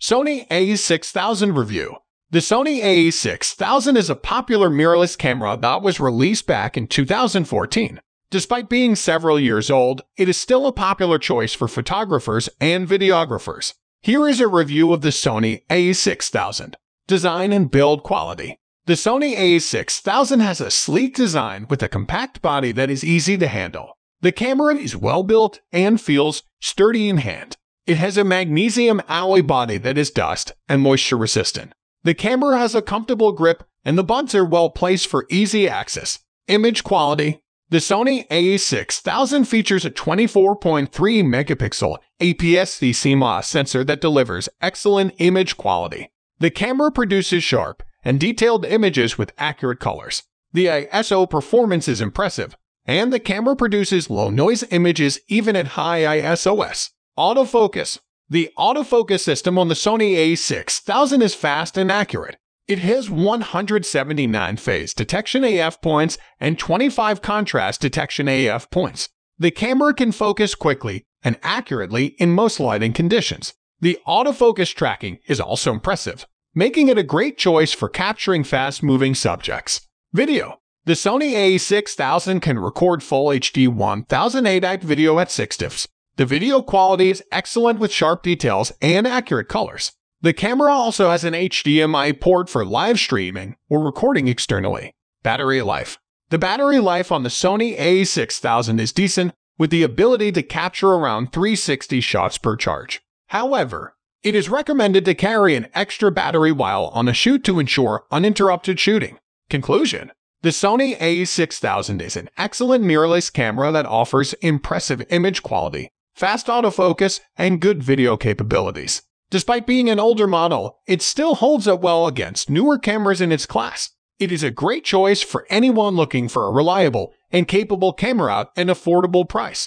Sony a6000 Review The Sony a6000 is a popular mirrorless camera that was released back in 2014. Despite being several years old, it is still a popular choice for photographers and videographers. Here is a review of the Sony a6000. Design and build quality. The Sony a6000 has a sleek design with a compact body that is easy to handle. The camera is well built and feels sturdy in hand. It has a magnesium alloy body that is dust and moisture resistant. The camera has a comfortable grip and the buds are well placed for easy access. Image quality the Sony a6000 features a 24.3 megapixel APS-C CMOS sensor that delivers excellent image quality. The camera produces sharp and detailed images with accurate colors. The ISO performance is impressive, and the camera produces low-noise images even at high ISOs. Autofocus The autofocus system on the Sony a6000 is fast and accurate. It has 179 phase detection AF points and 25 contrast detection AF points. The camera can focus quickly and accurately in most lighting conditions. The autofocus tracking is also impressive, making it a great choice for capturing fast-moving subjects. Video The Sony a6000 can record full HD 1080 video at 6 diffs. The video quality is excellent with sharp details and accurate colors. The camera also has an HDMI port for live streaming or recording externally. Battery life. The battery life on the Sony a6000 is decent, with the ability to capture around 360 shots per charge. However, it is recommended to carry an extra battery while on a shoot to ensure uninterrupted shooting. Conclusion The Sony a6000 is an excellent mirrorless camera that offers impressive image quality, fast autofocus, and good video capabilities. Despite being an older model, it still holds up well against newer cameras in its class. It is a great choice for anyone looking for a reliable and capable camera at an affordable price.